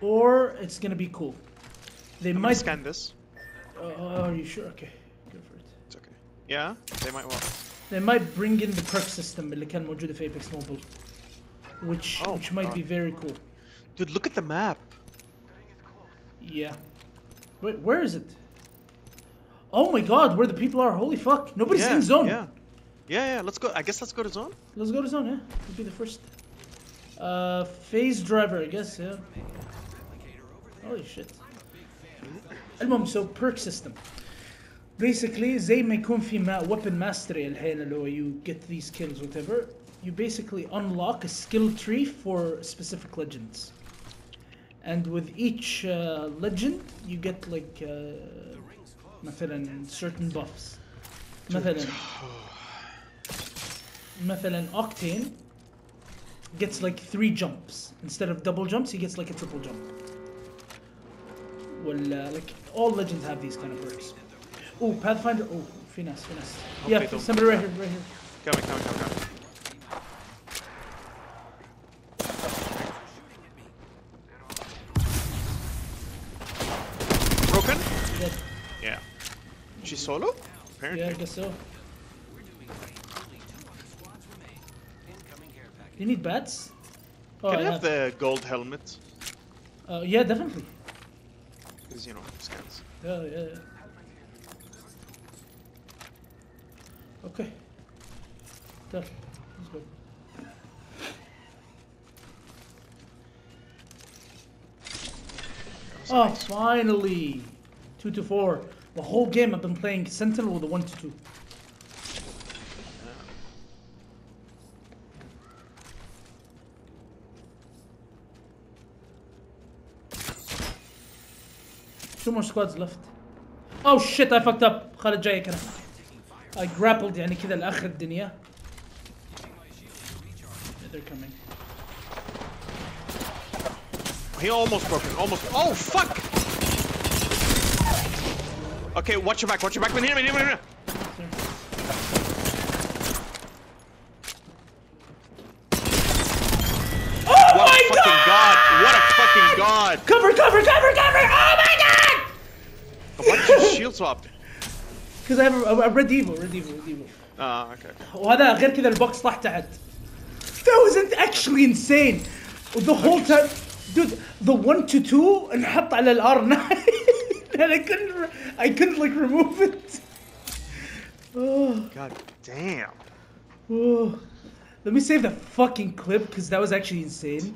or it's gonna be cool. They I'm gonna might. scan this. Uh, are you sure? Okay, go for it. It's okay. Yeah, they might want. They might bring in the perk system اللي كان موجودة في Apex Mobile, which Oh, which might God. be very cool. Dude, look at the map. Yeah. Wait, where is it? Oh my God, where the people are! Holy fuck! Nobody's yeah, in zone. Yeah. Yeah, yeah. Let's go. I guess let's go to zone. Let's go to zone. Yeah, we'll be the first. Uh, phase driver, I guess. Yeah. Holy shit. المهم so perk system. Basically زي ما يكون في ما weapon mastery الحين اللي هو you get these kills whatever you basically unlock a skill tree for specific legends. And with each uh, legend you get like uh, مثلا certain buffs. مثلا مثلا Octane gets like three jumps instead of double jumps he gets like a triple jump. Well, uh, like all legends have these kind of perks. Oh, Pathfinder. Oh, في ناس في ناس. Hope Yeah, they don't- somebody right here, right here. Coming, coming, coming, coming. Broken? Dead. Yeah. She's solo? Apparently. Yeah, I guess so. You need bats? Oh, Can I I have the gold helmet? Uh, yeah, definitely. Because, you know, scans. Yeah, yeah, yeah. Okay. Done. Let's go. Oh, finally! Two to four. The whole game I've been playing Sentinel with a one to two. Two more squads left. Oh shit, I fucked up. خالد جايك انا. I grappled يعني كذا لاخر الدنيا. Yeah, they're coming. He almost broken. Almost. Oh, fuck! Okay, watch your back. Watch your back. من هنا من هنا من هنا. fucking god! Cover, cover, cover, cover! Oh my god! Why did you shield swap? Because I have a red Evo, red Evo, red Evo. اه ah, okay. اوكي وهذا oh, غير كذا البوكس طاح تحت. That wasn't actually insane. The whole time dude, the 1 to 2 انحط on the R9 and I couldn't I couldn't like remove it. Oh. God damn. Oh. Let me save the fucking clip because that was actually insane.